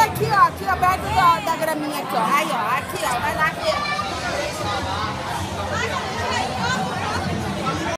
aqui ó. Aqui, ó, perto da, da graminha aqui, ó. Aí, ó. Aqui, ó.